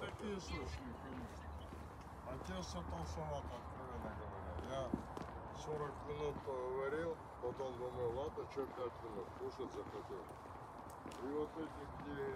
такие слышали, конечно. Отец толстоват, откровенно говоря. Я 40 минут поварил, потом думаю, ладно, что 5 минут, кушать захотел. И вот эти, где